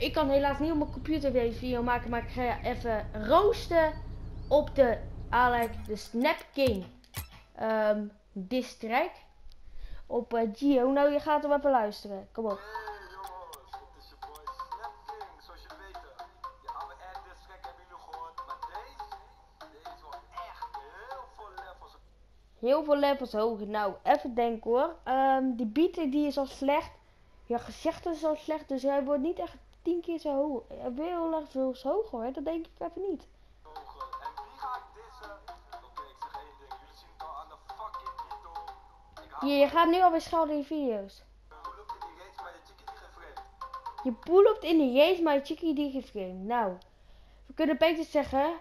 ik kan helaas niet op mijn computer deze video maken, maar ik ga even roosten op de Alec, de Snap King ehm district op eh, Gio. Nou, je gaat hem even luisteren. Kom op. Hey jongens, het is je boy Snapking, zoals je weet. hè. Je oude Air track hebben jullie gehoord, maar deze, deze wordt echt heel veel levels. Heel veel levels hoger. Nou, even denken hoor. Ehm, die beat die is al slecht. Ja, gezegd is al slecht, dus hij wordt niet echt tien keer zo. Hij wil heel veel hoger hoor, dat denk ik even niet. Je, je gaat nu alweer schelden in video's. je poelopt in de race, maar je chickie die geframed. Nou, we kunnen beter zeggen.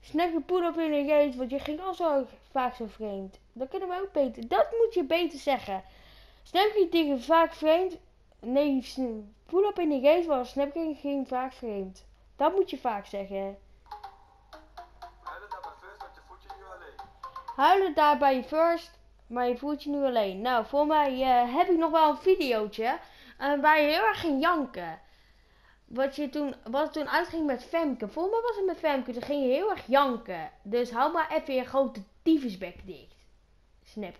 Snap je poelop in de race, want je ging al zo vaak zo vreemd. Dat kunnen we ook beter. Dat moet je beter zeggen. Snap je die vaak vreemd? Nee, poelop in de race was Snap je ging vaak vreemd. Dat moet je vaak zeggen. Huilen daar bij first, want je voelt je nu alleen. Huilen daar bij je first, maar je voelt je nu alleen. Nou, voor mij eh, heb ik nog wel een videootje eh, waar je heel erg ging janken. Wat, je toen, wat toen uitging met Femke. Voor mij was het met Femke, toen ging je heel erg janken. Dus hou maar even je grote tyfusbek dicht. Snap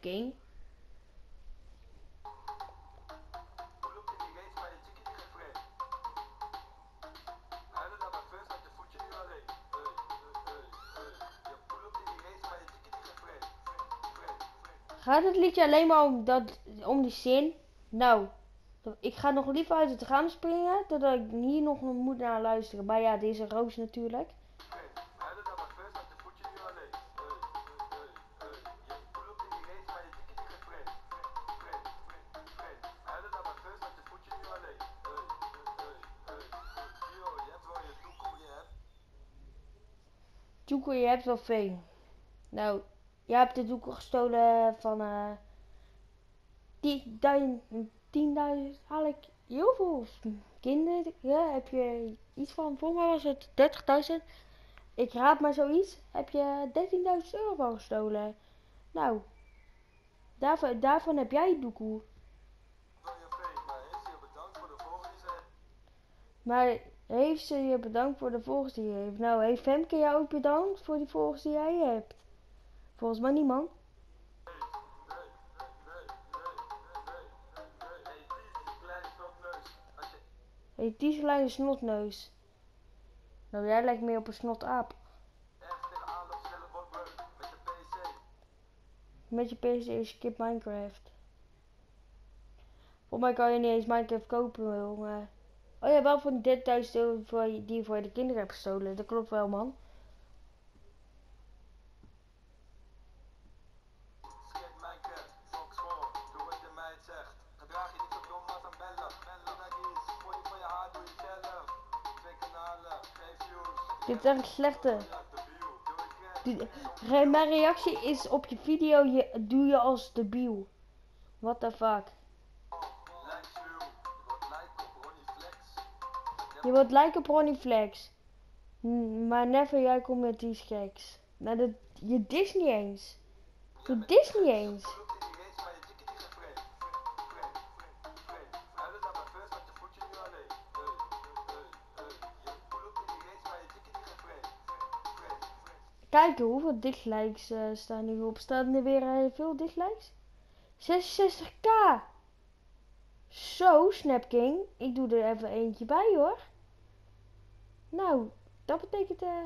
Gaat het liedje alleen maar om, dat, om die zin? Nou, ik ga nog liever uit het raam springen, totdat ik hier nog moet naar luisteren. Maar ja, deze roos natuurlijk. Doekoe, je hebt wel veen. Nou, jij hebt de doekoe gestolen van eh 10.000, 10.000, haal ik heel veel kinderen. Heb je iets van, voor mij was het 30.000. Ik raad maar zoiets. Heb je 13.000 euro van gestolen. Nou, daarvan, daarvan heb jij doekoe. Maar heeft ze je bedankt voor de volgers die je heeft? Nou, heeft Femke jou ook bedankt voor die volgers die jij hebt? Volgens mij nee, nee. Hey, die is kleine snotneus. Nou, jij lijkt meer op een snotaap. met je PC skip Minecraft. Volgens mij kan je niet eens Minecraft kopen, jongen. Oh ja, wel van die 30.000 euro voor die je voor de kinderen hebt gestolen. Dat klopt wel, man. Dit is echt slechte. Die, mijn reactie is op je video, je, doe je als debiel. What the fuck. Je wordt lijken op Ronnie Flex. N- Maar never jij komt met iets geks. Nou, dat, je dis niet eens. Je dis niet eens. Kijken hoeveel dislikes eh, staan nu op. Staan er weer eh, veel dislikes? 66k! Zo, Snapking. Ik doe er even eentje bij hoor. Nou, dat betekent eh.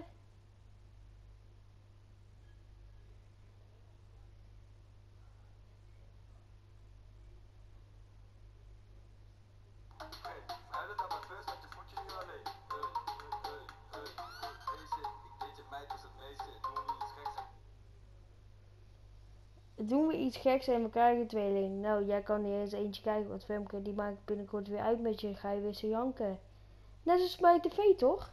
Doen we iets geks en we krijgen tweeling. Nou, jij kan niet eens eentje kijken, want Femke die maakt binnenkort weer uit met je. Ga je weer zo janken. Net zoals bij tv toch?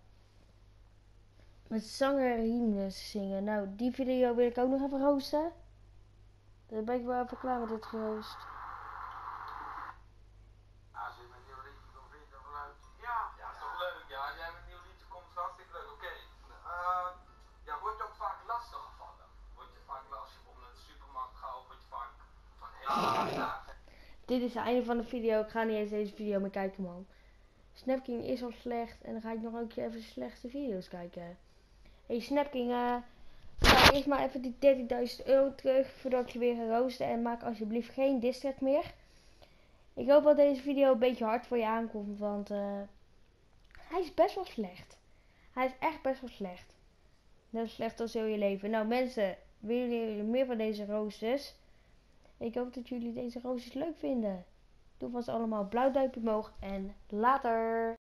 Met zanger hymnes zingen. Nou, die video wil ik ook nog even roosten. Dan ben ik wel even klaar met het geroost. Eh, ja, word je ook vaak lastig gevallen? Word je vaak als je bijvoorbeeld naar de supermarkt gaat, of word je vaak van hele dagen? Dit is het einde van de video. Ik ga niet eens deze video meer kijken, man. Snapking is al slecht. En dan ga ik nog een keer even slechte video's kijken. Hey, Snapking, ga eerst maar even die 30.000 euro terug voordat je weer ga roosten. En maak alsjeblieft geen distract meer. Ik hoop dat deze video een beetje hard voor je aankomt, want eh, hij is best wel slecht. Hij is echt best wel slecht. Net zo slecht als heel je leven. Nou mensen, willen jullie meer van deze roosters? Ik hoop dat jullie deze roosters leuk vinden. Doe vast allemaal blauw duimpje omhoog en later!